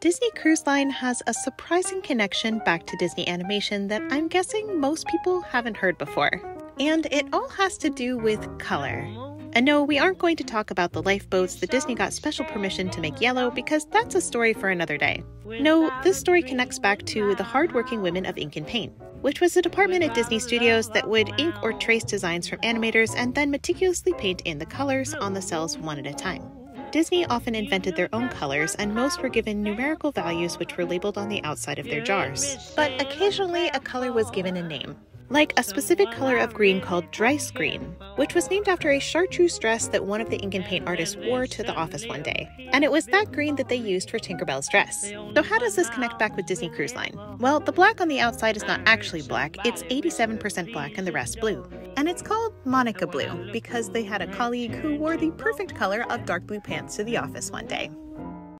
Disney Cruise Line has a surprising connection back to Disney animation that I'm guessing most people haven't heard before. And it all has to do with color. And no, we aren't going to talk about the lifeboats that Disney got special permission to make yellow because that's a story for another day. No, this story connects back to the hardworking women of Ink and Paint, which was a department at Disney Studios that would ink or trace designs from animators and then meticulously paint in the colors on the cels one at a time. Disney often invented their own colors, and most were given numerical values which were labeled on the outside of their jars. But occasionally, a color was given a name like a specific color of green called Dreiss green, which was named after a chartreuse dress that one of the ink and paint artists wore to the office one day. And it was that green that they used for Tinker Bell's dress. So how does this connect back with Disney Cruise Line? Well, the black on the outside is not actually black, it's 87% black and the rest blue. And it's called Monica Blue because they had a colleague who wore the perfect color of dark blue pants to the office one day.